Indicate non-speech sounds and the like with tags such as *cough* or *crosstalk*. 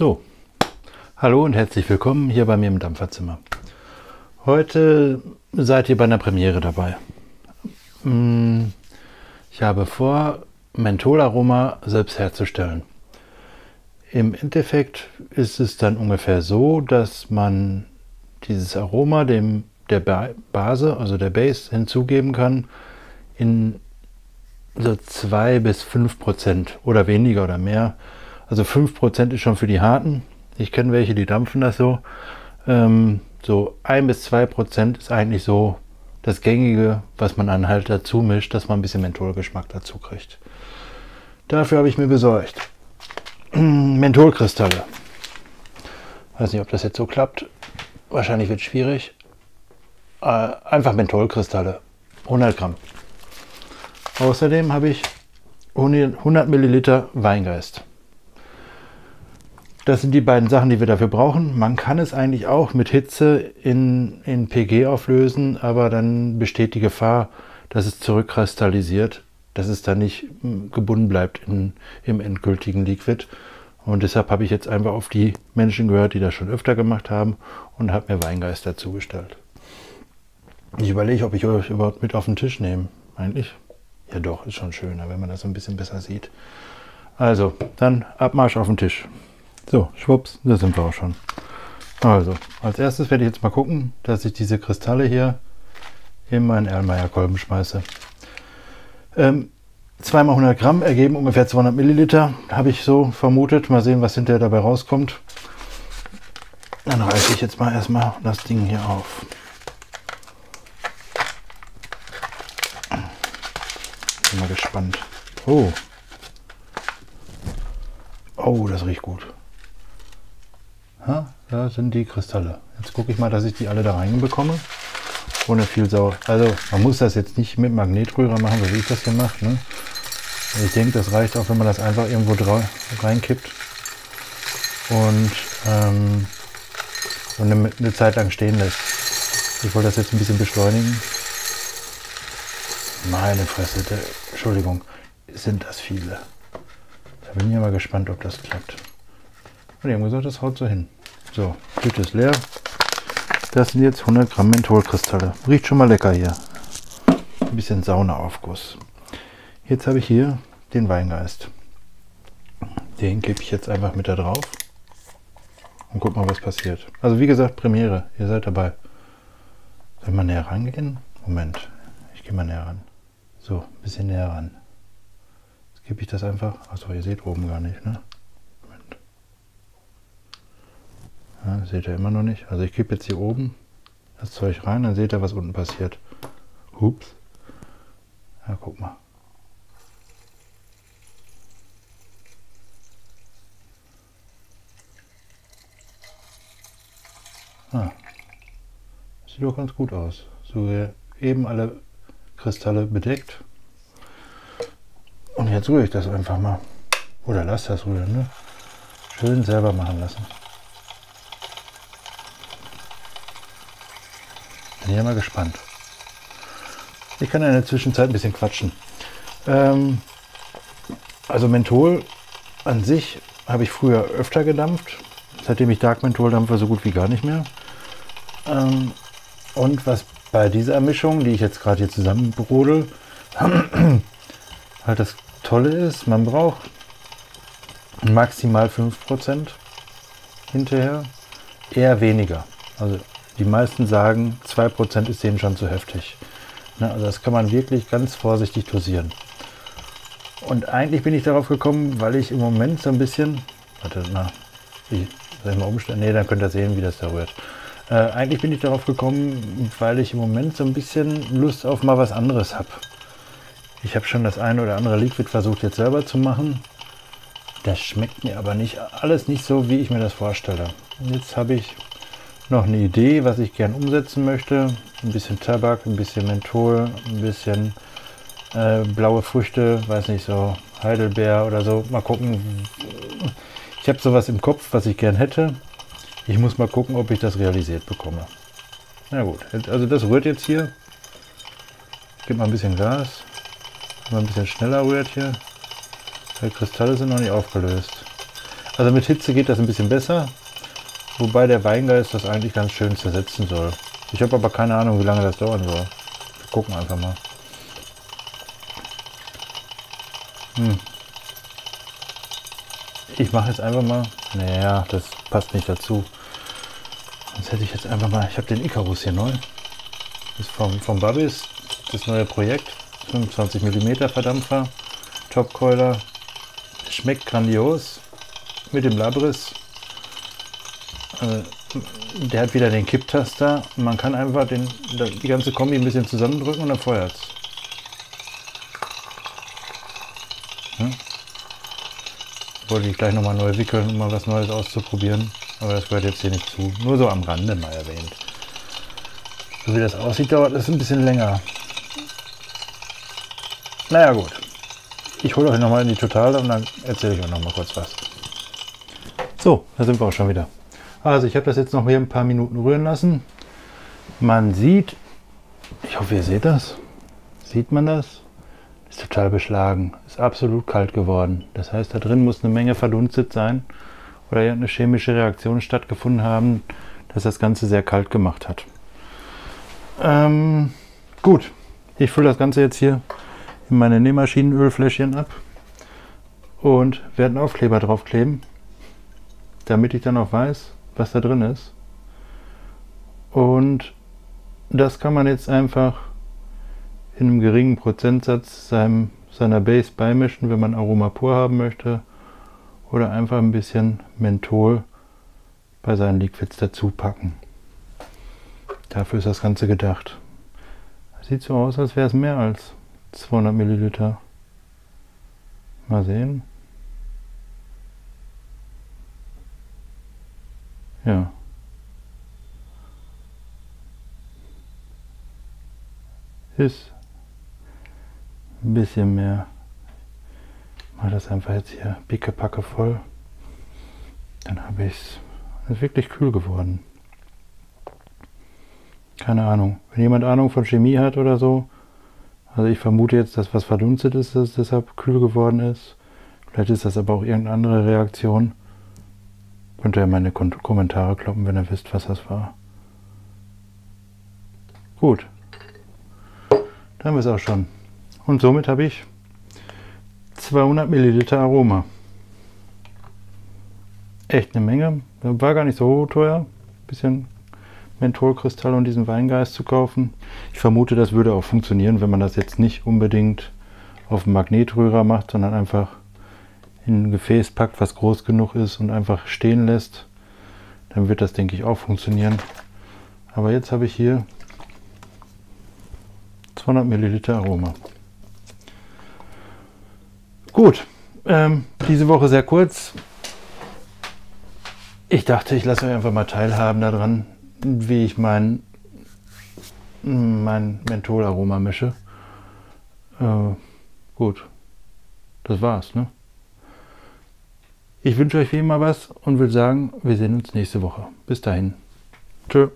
So, hallo und herzlich willkommen hier bei mir im Dampferzimmer. Heute seid ihr bei einer Premiere dabei. Hm, ich habe vor, Mentholaroma selbst herzustellen. Im Endeffekt ist es dann ungefähr so, dass man dieses Aroma dem der Base, also der Base, hinzugeben kann in so 2 bis 5 Prozent oder weniger oder mehr. Also 5 Prozent ist schon für die harten. Ich kenne welche, die dampfen das so. Ähm, so 1 bis 2 Prozent ist eigentlich so das Gängige, was man dann halt dazu mischt, dass man ein bisschen Mentholgeschmack dazu kriegt. Dafür habe ich mir besorgt *clears throat* Mentholkristalle. Weiß nicht, ob das jetzt so klappt. Wahrscheinlich wird es schwierig. Äh, einfach Mentholkristalle. 100 Gramm. Außerdem habe ich 100 Milliliter Weingeist. Das sind die beiden Sachen, die wir dafür brauchen. Man kann es eigentlich auch mit Hitze in, in PG auflösen, aber dann besteht die Gefahr, dass es zurückkristallisiert, dass es dann nicht hm, gebunden bleibt in, im endgültigen Liquid. Und deshalb habe ich jetzt einfach auf die Menschen gehört, die das schon öfter gemacht haben und habe mir Weingeist dazu gestellt. Ich überlege, ob ich euch überhaupt mit auf den Tisch nehme. Eigentlich? Ja doch, ist schon schöner, wenn man das so ein bisschen besser sieht. Also, dann Abmarsch auf den Tisch. So, schwupps, da sind wir auch schon. Also, als erstes werde ich jetzt mal gucken, dass ich diese Kristalle hier in meinen Erlmeyer-Kolben schmeiße. Ähm, 2 mal 100 Gramm ergeben ungefähr 200 Milliliter, habe ich so vermutet. Mal sehen, was hinterher dabei rauskommt. Dann reiße ich jetzt mal erstmal das Ding hier auf. Bin mal gespannt. Oh. Oh, das riecht gut. Ha, da sind die Kristalle. Jetzt gucke ich mal, dass ich die alle da reinbekomme. Ohne viel Sau. Also, man muss das jetzt nicht mit Magnetrührer machen, so wie ich das hier mache. Ne? Ich denke, das reicht auch, wenn man das einfach irgendwo reinkippt. Und, ähm, und eine, eine Zeit lang stehen lässt. Ich wollte das jetzt ein bisschen beschleunigen. Meine Fresse, der, Entschuldigung, sind das viele. Da bin ich mal gespannt, ob das klappt. Und die haben gesagt, das haut so hin. So, Tüte ist leer. Das sind jetzt 100 Gramm Mentholkristalle. Riecht schon mal lecker hier. Ein bisschen Saunaaufguss. Jetzt habe ich hier den Weingeist. Den gebe ich jetzt einfach mit da drauf. Und guck mal, was passiert. Also wie gesagt, Premiere. Ihr seid dabei. Soll mal näher rangehen? Moment. Ich gehe mal näher ran. So, ein bisschen näher ran. Jetzt gebe ich das einfach. Achso, ihr seht oben gar nicht, ne? Moment. Ja, seht ihr immer noch nicht. Also ich gebe jetzt hier oben das Zeug rein, dann seht ihr, was unten passiert. Hups. Ja, guck mal. Ah. Sieht doch ganz gut aus. So eben alle Kristalle bedeckt. Und jetzt rühre ich das einfach mal. Oder lass das rühren. Ne? Schön selber machen lassen. Bin mal gespannt. Ich kann in der Zwischenzeit ein bisschen quatschen. Ähm, also Menthol an sich habe ich früher öfter gedampft. Seitdem ich Dark Menthol dampfe, so gut wie gar nicht mehr. Ähm, und was bei dieser Mischung, die ich jetzt gerade hier zusammenbrodel, *clears throat* halt das Tolle ist, man braucht maximal 5% hinterher, eher weniger. Also die meisten sagen, 2% ist denen schon zu heftig. Also das kann man wirklich ganz vorsichtig dosieren. Und eigentlich bin ich darauf gekommen, weil ich im Moment so ein bisschen, warte, na, ich soll ich mal umstellen? Ne, dann könnt ihr sehen, wie das da rührt. Äh, eigentlich bin ich darauf gekommen, weil ich im Moment so ein bisschen Lust auf mal was anderes habe. Ich habe schon das eine oder andere Liquid versucht jetzt selber zu machen. Das schmeckt mir aber nicht alles nicht so, wie ich mir das vorstelle. Jetzt habe ich noch eine Idee, was ich gern umsetzen möchte. Ein bisschen Tabak, ein bisschen Menthol, ein bisschen äh, blaue Früchte, weiß nicht so Heidelbeer oder so. Mal gucken. Ich habe sowas im Kopf, was ich gern hätte. Ich muss mal gucken, ob ich das realisiert bekomme. Na gut, also das rührt jetzt hier. Ich gebe mal ein bisschen Gas. Mal ein bisschen schneller rührt hier. Die Kristalle sind noch nicht aufgelöst. Also mit Hitze geht das ein bisschen besser, wobei der Weingeist das eigentlich ganz schön zersetzen soll. Ich habe aber keine Ahnung, wie lange das dauern soll. Wir gucken einfach mal. Hm. Ich mache jetzt einfach mal. Naja, das passt nicht dazu. Sonst hätte ich jetzt einfach mal. Ich habe den Icarus hier neu. Das ist vom, vom Babis. Das neue Projekt. 25 mm Verdampfer. Topcoiler. Schmeckt grandios. Mit dem Labris. Äh, der hat wieder den Kipptaster. Man kann einfach den, die ganze Kombi ein bisschen zusammendrücken und dann feuert es. Hm? Wollte ich gleich nochmal neu wickeln, um mal was Neues auszuprobieren. Aber das gehört jetzt hier nicht zu. Nur so am Rande mal erwähnt. So wie das aussieht, dauert das ein bisschen länger. Naja gut. Ich hole euch nochmal in die Totale und dann erzähle ich euch nochmal kurz was. So, da sind wir auch schon wieder. Also ich habe das jetzt noch hier ein paar Minuten rühren lassen. Man sieht, ich hoffe ihr seht das. Sieht man das? Ist total beschlagen. Ist absolut kalt geworden. Das heißt, da drin muss eine Menge verdunstet sein oder irgendeine chemische Reaktion stattgefunden haben, dass das Ganze sehr kalt gemacht hat. Ähm, gut, ich fülle das Ganze jetzt hier in meine Nähmaschinenölfläschchen ab und werde einen Aufkleber draufkleben, damit ich dann auch weiß, was da drin ist. Und das kann man jetzt einfach in einem geringen Prozentsatz seinem, seiner Base beimischen, wenn man Aroma pur haben möchte. Oder einfach ein bisschen Menthol bei seinen Liquids dazu packen. Dafür ist das Ganze gedacht. Sieht so aus, als wäre es mehr als 200 Milliliter. Mal sehen. Ja. Ist ein bisschen mehr. Mal das einfach jetzt hier pickepacke voll. Dann habe ich es. Ist wirklich kühl geworden. Keine Ahnung. Wenn jemand Ahnung von Chemie hat oder so, also ich vermute jetzt, dass was verdunstet ist, dass es deshalb kühl geworden ist. Vielleicht ist das aber auch irgendeine andere Reaktion. Könnt ihr meine Kommentare kloppen, wenn ihr wisst, was das war. Gut. Dann haben wir es auch schon. Und somit habe ich 200 Milliliter Aroma. Echt eine Menge. War gar nicht so teuer. Bisschen Mentholkristall und diesen Weingeist zu kaufen. Ich vermute, das würde auch funktionieren, wenn man das jetzt nicht unbedingt auf dem Magnetrührer macht, sondern einfach in ein Gefäß packt, was groß genug ist und einfach stehen lässt, dann wird das, denke ich, auch funktionieren. Aber jetzt habe ich hier 200 Milliliter Aroma. Gut, ähm, diese Woche sehr kurz. Ich dachte, ich lasse euch einfach mal teilhaben daran, wie ich mein, mein Mentholaroma mische. Äh, gut, das war's. Ne? Ich wünsche euch wie immer was und will sagen, wir sehen uns nächste Woche. Bis dahin. Tschö.